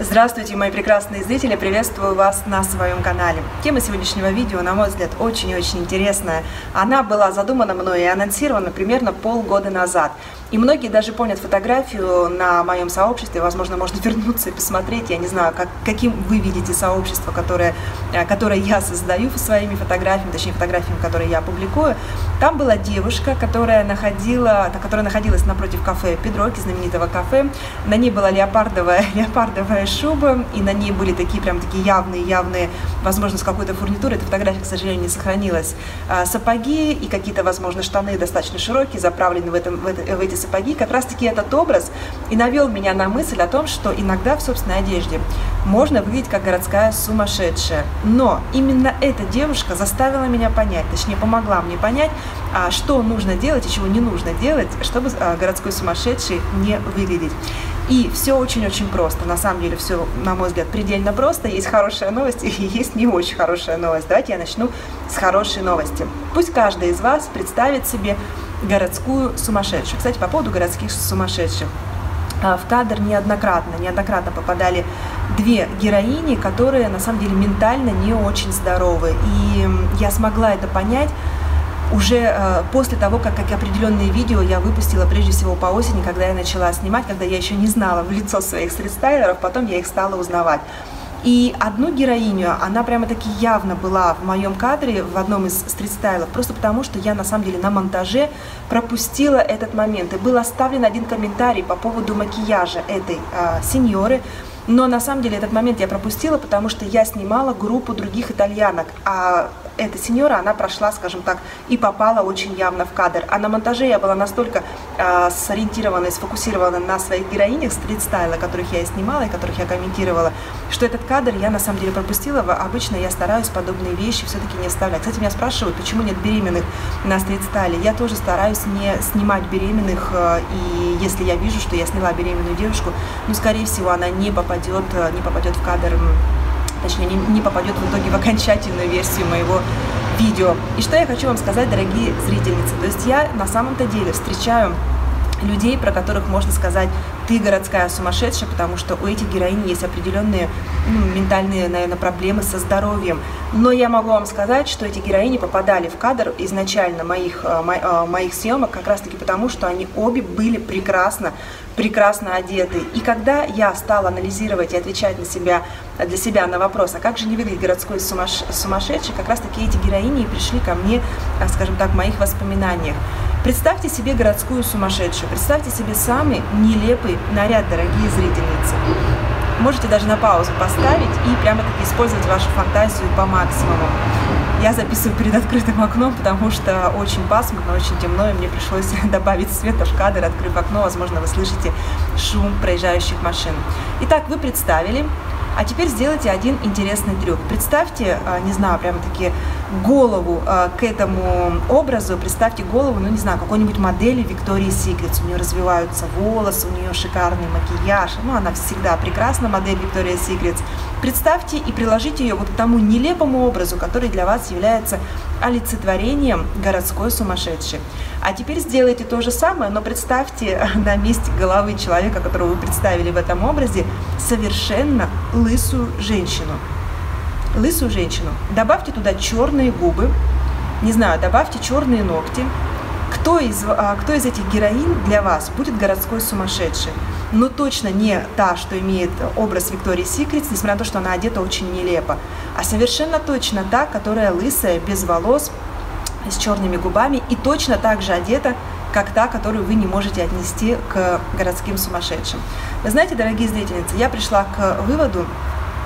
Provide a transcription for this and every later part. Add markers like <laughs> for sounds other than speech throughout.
Здравствуйте, мои прекрасные зрители! Приветствую вас на своем канале. Тема сегодняшнего видео, на мой взгляд, очень и очень интересная. Она была задумана мной и анонсирована примерно полгода назад. И многие даже помнят фотографию на моем сообществе, возможно, можно <laughs> вернуться и посмотреть, я не знаю, как, каким вы видите сообщество, которое, э, которое я создаю своими фотографиями, точнее фотографиями, которые я публикую. Там была девушка, которая, находила, которая находилась напротив кафе Педроки, знаменитого кафе. На ней была леопардовая, <laughs> леопардовая шуба, и на ней были такие прям такие явные, явные, возможно, с какой-то фурнитурой, эта фотография, к сожалению, не сохранилась, а, сапоги и какие-то, возможно, штаны достаточно широкие, заправлены в, этом, в, это, в эти сапоги, как раз-таки этот образ и навел меня на мысль о том, что иногда в собственной одежде можно выглядеть как городская сумасшедшая. Но именно эта девушка заставила меня понять, точнее помогла мне понять, а, что нужно делать и чего не нужно делать, чтобы а, городской сумасшедший не выглядеть. И все очень-очень просто. На самом деле все, на мой взгляд, предельно просто. Есть хорошая новость и <laughs> есть не очень хорошая новость. Давайте я начну с хорошей новости. Пусть каждый из вас представит себе городскую сумасшедшую. Кстати, по поводу городских сумасшедших. А, в кадр неоднократно, неоднократно попадали две героини, которые на самом деле ментально не очень здоровы. И я смогла это понять уже э, после того, как, как определенные видео я выпустила прежде всего по осени, когда я начала снимать, когда я еще не знала в лицо своих стрит-стайлеров, потом я их стала узнавать. И одну героиню, она прямо-таки явно была в моем кадре, в одном из стрит-стайлов, просто потому что я на самом деле на монтаже пропустила этот момент. И был оставлен один комментарий по поводу макияжа этой э, сеньоры, но на самом деле этот момент я пропустила, потому что я снимала группу других итальянок, а эта сеньора, она прошла, скажем так, и попала очень явно в кадр. А на монтаже я была настолько э, сориентирована и сфокусирована на своих героинях стрит-стайла, которых я и снимала, и которых я комментировала, что этот кадр я на самом деле пропустила. Обычно я стараюсь подобные вещи все-таки не вставлять. Кстати, меня спрашивают, почему нет беременных на стрит-стайле. Я тоже стараюсь не снимать беременных, э, и если я вижу, что я сняла беременную девушку, ну, скорее всего, она не попадет, не попадет в кадр точнее, не, не попадет в итоге в окончательную версию моего видео. И что я хочу вам сказать, дорогие зрительницы. То есть я на самом-то деле встречаю людей, про которых можно сказать, ты городская сумасшедшая, потому что у этих героинь есть определенные ну, ментальные, наверное, проблемы со здоровьем. Но я могу вам сказать, что эти героини попадали в кадр изначально моих, э, мо, э, моих съемок как раз-таки потому, что они обе были прекрасно, прекрасно одеты. И когда я стала анализировать и отвечать на себя, для себя на вопрос, а как же не выглядит городской сумаш, сумасшедший, как раз-таки эти героини пришли ко мне, э, скажем так, в моих воспоминаниях. Представьте себе городскую сумасшедшую, представьте себе самый нелепый наряд, дорогие зрительницы. Можете даже на паузу поставить и прямо-таки использовать вашу фантазию по максимуму. Я записываю перед открытым окном, потому что очень пасмурно, очень темно, и мне пришлось <laughs> добавить света в кадр, открыв окно. Возможно, вы слышите шум проезжающих машин. Итак, вы представили а теперь сделайте один интересный трюк. Представьте, а, не знаю, прямо-таки голову а, к этому образу, представьте голову, ну не знаю, какой-нибудь модели Виктории Секретс. У нее развиваются волосы, у нее шикарный макияж, ну она всегда прекрасна, модель Виктория Секретс. Представьте и приложите ее вот к тому нелепому образу, который для вас является олицетворением городской сумасшедшей. А теперь сделайте то же самое, но представьте <laughs> на месте головы человека, которого вы представили в этом образе, совершенно лысую женщину. Лысую женщину. Добавьте туда черные губы, не знаю, добавьте черные ногти. Кто из, а, кто из этих героинь для вас будет городской сумасшедший? Но точно не та, что имеет образ Виктории Секретс, несмотря на то, что она одета очень нелепо, а совершенно точно та, которая лысая, без волос, с черными губами и точно так же одета, как та, которую вы не можете отнести к городским сумасшедшим. Вы знаете, дорогие зрительницы, я пришла к выводу,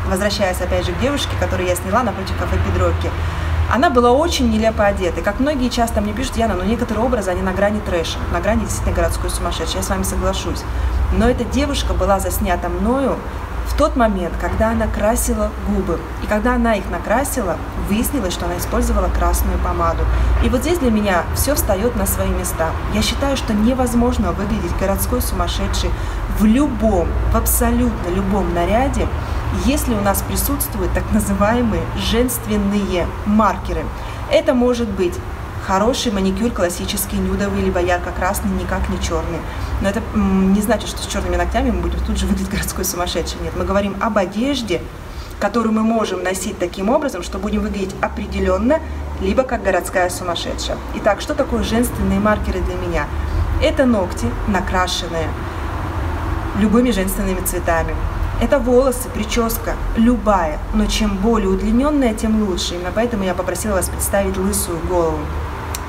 возвращаясь опять же к девушке, которую я сняла напротив кафе Педроки, она была очень нелепо одета. И как многие часто мне пишут, Яна, но ну, некоторые образы, они на грани трэша, на грани действительно городской сумасшедшей. Я с вами соглашусь. Но эта девушка была заснята мною в тот момент, когда она красила губы. И когда она их накрасила, выяснилось, что она использовала красную помаду. И вот здесь для меня все встает на свои места. Я считаю, что невозможно выглядеть городской сумасшедшей в любом, в абсолютно любом наряде, если у нас присутствуют так называемые женственные маркеры. Это может быть Хороший маникюр классический, нюдовый, либо ярко-красный, никак не черный. Но это не значит, что с черными ногтями мы будем тут же выглядеть городской сумасшедший. Нет, мы говорим об одежде, которую мы можем носить таким образом, что будем выглядеть определенно, либо как городская сумасшедшая. Итак, что такое женственные маркеры для меня? Это ногти, накрашенные любыми женственными цветами. Это волосы, прическа, любая, но чем более удлиненная, тем лучше. Именно поэтому я попросила вас представить лысую голову.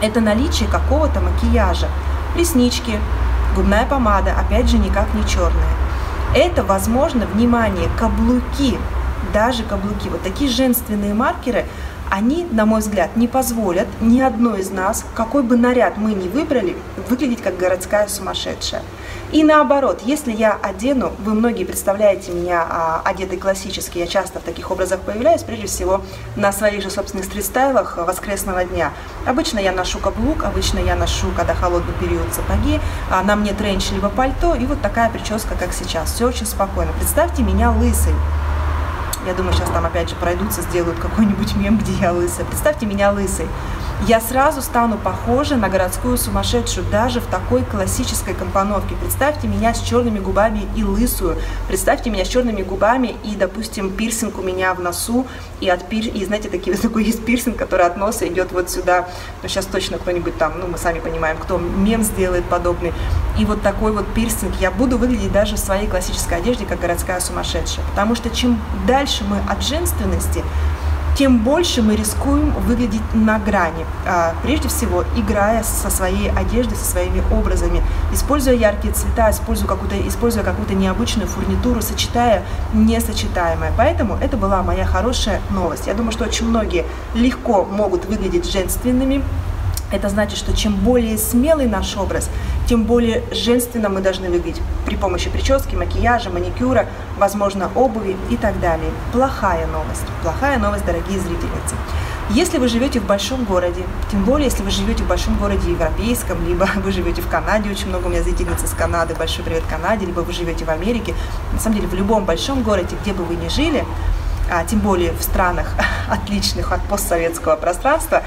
Это наличие какого-то макияжа, реснички, губная помада, опять же никак не черная. Это, возможно, внимание, каблуки, даже каблуки. Вот такие женственные маркеры, они, на мой взгляд, не позволят ни одной из нас, какой бы наряд мы ни выбрали, выглядеть как городская сумасшедшая. И наоборот, если я одену, вы многие представляете меня а, одетой классически, я часто в таких образах появляюсь, прежде всего на своих же собственных стрит-стайлах воскресного дня. Обычно я ношу каблук, обычно я ношу, когда холодный период, сапоги, а на мне тренч либо пальто, и вот такая прическа, как сейчас. Все очень спокойно. Представьте меня лысой. Я думаю, сейчас там опять же пройдутся, сделают какой-нибудь мем, где я лысая. Представьте меня лысой я сразу стану похожа на городскую сумасшедшую, даже в такой классической компоновке. Представьте меня с черными губами и лысую. Представьте меня с черными губами и, допустим, пирсинг у меня в носу. И, от пир... и знаете, такие, <laughs> такой есть пирсинг, который от носа идет вот сюда. Но сейчас точно кто-нибудь там, ну, мы сами понимаем, кто мем сделает подобный. И вот такой вот пирсинг. Я буду выглядеть даже в своей классической одежде, как городская сумасшедшая. Потому что чем дальше мы от женственности, тем больше мы рискуем выглядеть на грани. А, прежде всего, играя со своей одеждой, со своими образами, используя яркие цвета, используя какую-то, используя какую-то необычную фурнитуру, сочетая несочетаемое. Поэтому это была моя хорошая новость. Я думаю, что очень многие легко могут выглядеть женственными, это значит, что чем более смелый наш образ, тем более женственно мы должны выглядеть при помощи прически, макияжа, маникюра, возможно, обуви и так далее. Плохая новость. Плохая новость, дорогие зрительницы. Если вы живете в большом городе, тем более, если вы живете в большом городе европейском, либо <laughs> вы живете в Канаде, очень много у меня зрительниц из Канады, большой привет Канаде, либо вы живете в Америке, на самом деле в любом большом городе, где бы вы ни жили, а, тем более в странах, <laughs> отличных от постсоветского пространства,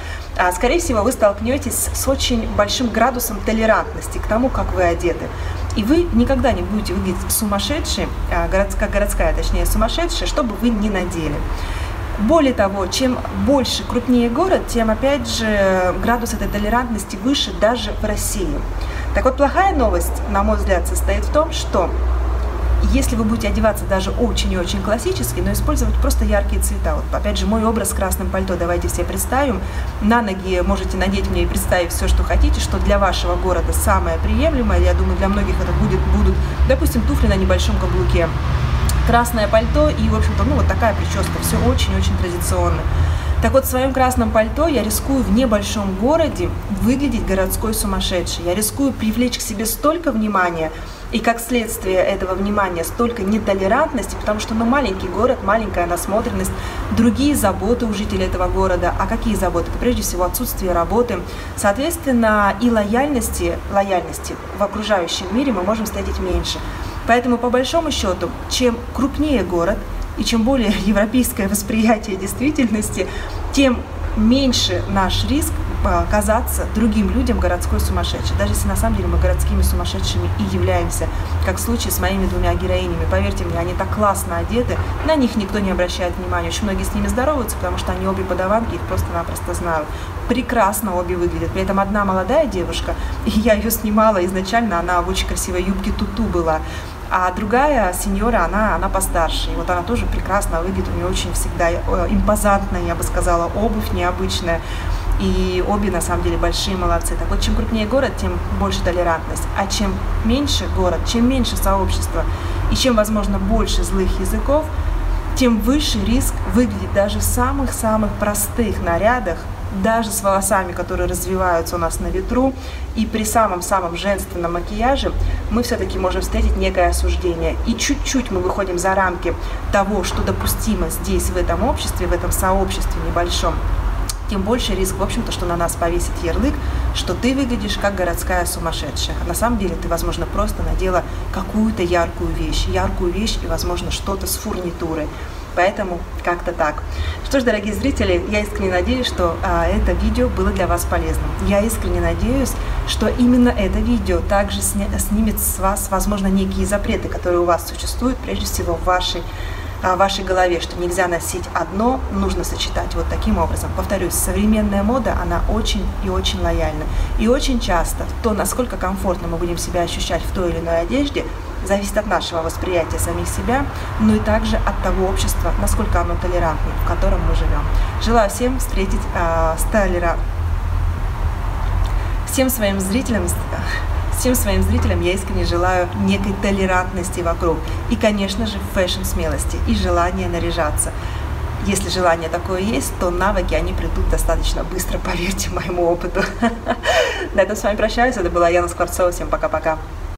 скорее всего, вы столкнетесь с очень большим градусом толерантности к тому, как вы одеты. И вы никогда не будете выглядеть сумасшедшей, а, городская, городская, точнее, сумасшедшая, что бы вы ни надели. Более того, чем больше, крупнее город, тем, опять же, градус этой толерантности выше даже в России. Так вот, плохая новость, на мой взгляд, состоит в том, что если вы будете одеваться даже очень и очень классически, но использовать просто яркие цвета. Вот, опять же, мой образ с красным пальто, давайте все представим. На ноги можете надеть мне и представить все, что хотите, что для вашего города самое приемлемое. Я думаю, для многих это будет, будут, допустим, туфли на небольшом каблуке, красное пальто и, в общем-то, ну вот такая прическа. Все очень-очень традиционно. Так вот, в своем красном пальто я рискую в небольшом городе выглядеть городской сумасшедшей. Я рискую привлечь к себе столько внимания, и как следствие этого внимания столько нетолерантности, потому что ну, маленький город, маленькая насмотренность, другие заботы у жителей этого города. А какие заботы? Это прежде всего отсутствие работы. Соответственно, и лояльности, лояльности в окружающем мире мы можем встретить меньше. Поэтому, по большому счету, чем крупнее город – и чем более <laughs> европейское восприятие действительности, тем меньше наш риск казаться другим людям городской сумасшедшей. Даже если на самом деле мы городскими сумасшедшими и являемся, как в случае с моими двумя героинями. Поверьте мне, они так классно одеты, на них никто не обращает внимания. Очень многие с ними здороваются, потому что они обе подаванки, их просто-напросто знают. Прекрасно обе выглядят. При этом одна молодая девушка, и <laughs> я ее снимала изначально, она в очень красивой юбке туту была. А другая сеньора, она, она постарше. И вот она тоже прекрасно выглядит, у нее очень всегда э, импозантная, я бы сказала, обувь необычная. И обе, на самом деле, большие молодцы. Так вот, чем крупнее город, тем больше толерантность. А чем меньше город, чем меньше сообщества, и чем, возможно, больше злых языков, тем выше риск выглядеть даже в самых-самых простых нарядах даже с волосами, которые развиваются у нас на ветру, и при самом-самом женственном макияже мы все-таки можем встретить некое осуждение. И чуть-чуть мы выходим за рамки того, что допустимо здесь, в этом обществе, в этом сообществе небольшом. Тем больше риск, в общем-то, что на нас повесит ярлык, что ты выглядишь как городская сумасшедшая. На самом деле ты, возможно, просто надела какую-то яркую вещь, яркую вещь и, возможно, что-то с фурнитурой. Поэтому как-то так. Что ж, дорогие зрители, я искренне надеюсь, что а, это видео было для вас полезным. Я искренне надеюсь, что именно это видео также сня снимет с вас, возможно, некие запреты, которые у вас существуют, прежде всего в вашей в вашей голове, что нельзя носить одно, нужно сочетать вот таким образом. Повторюсь, современная мода, она очень и очень лояльна. И очень часто то, насколько комфортно мы будем себя ощущать в той или иной одежде, зависит от нашего восприятия самих себя, но и также от того общества, насколько оно толерантно, в котором мы живем. Желаю всем встретить э, сталера, всем своим зрителям, всем своим зрителям я искренне желаю некой толерантности вокруг и, конечно же, фэшн-смелости и желания наряжаться. Если желание такое есть, то навыки, они придут достаточно быстро, <laughs> поверьте моему опыту. <laughs> На этом с вами прощаюсь. Это была Яна Скворцова. Всем пока-пока.